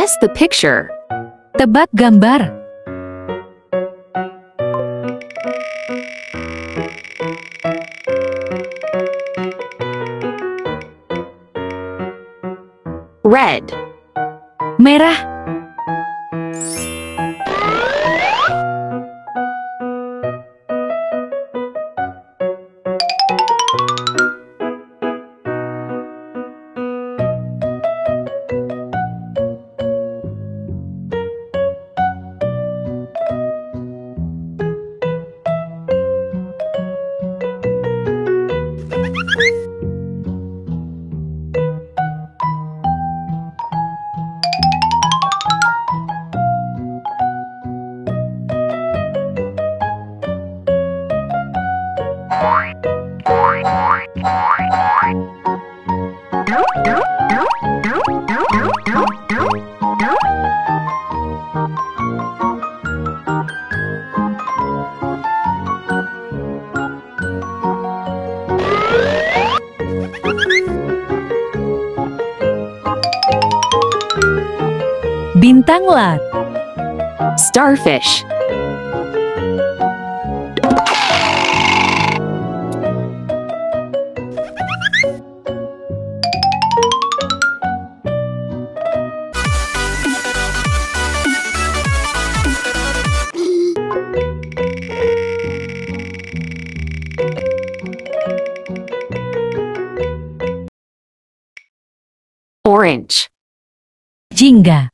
Guess the picture. Tebak gambar. Red. Merah. Bintang laut. Starfish. Orange. Jingga.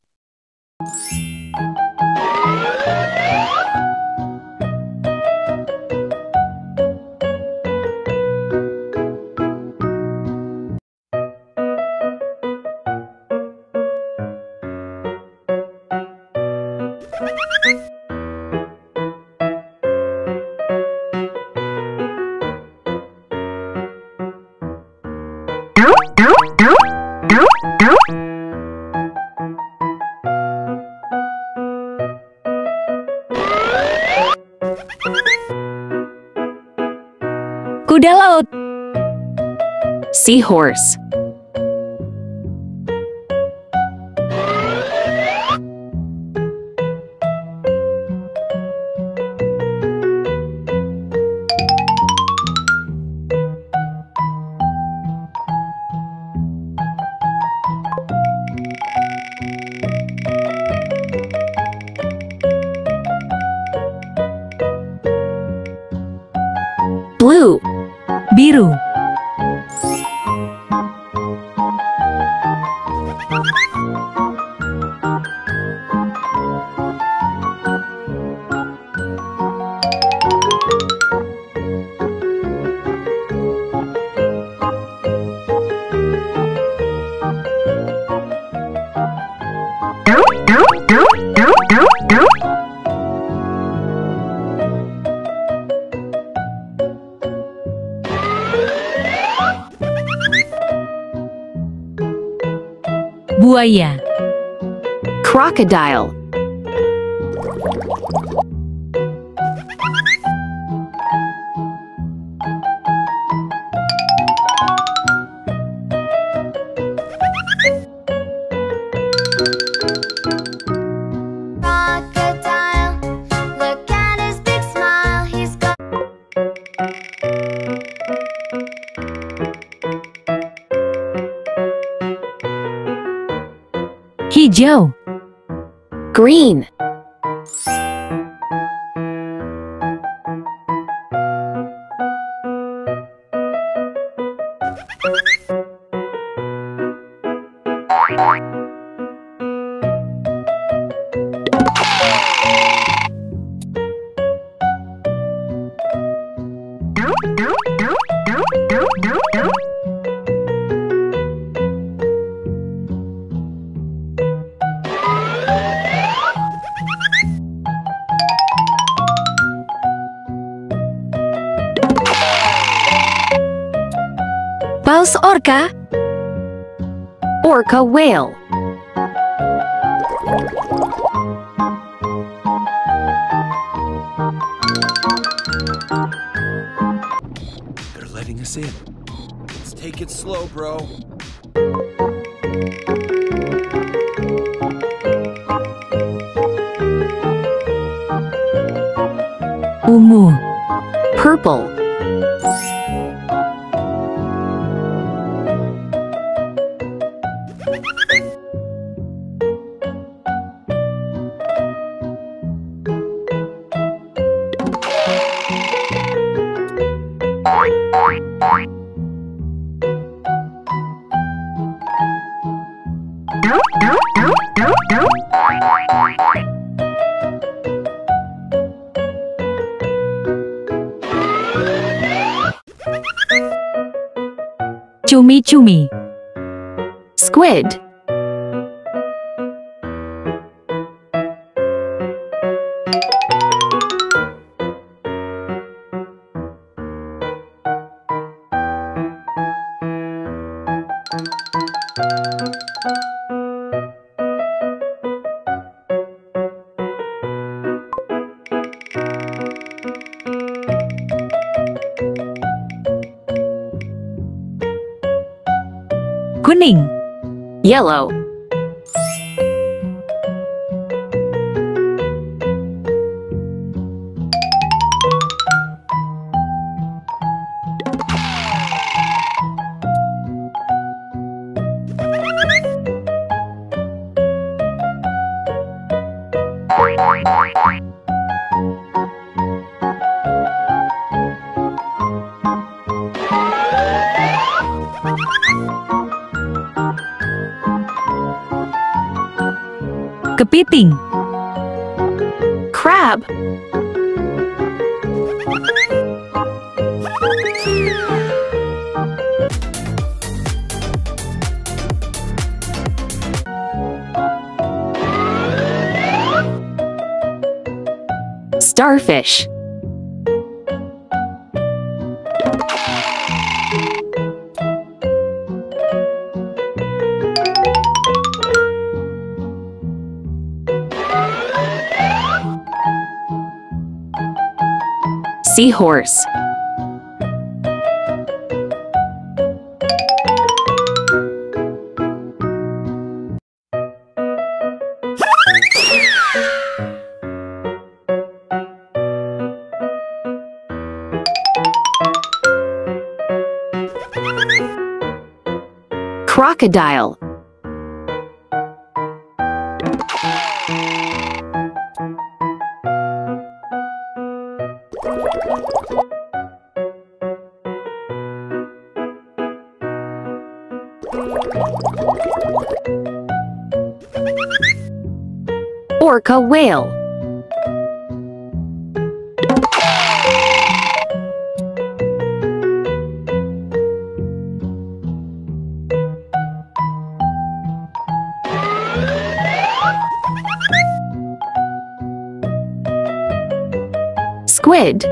Kuda laut. Seahorse. Biru. Buaya. Crocodile. Hijau. Green. Orca Orca whale They're letting us in. Let's take it slow, bro. Umu Purple cumi-cumi, squid, kuning, yellow, kepiting, crab, starfish, seahorse, crocodile, orca whale, squid,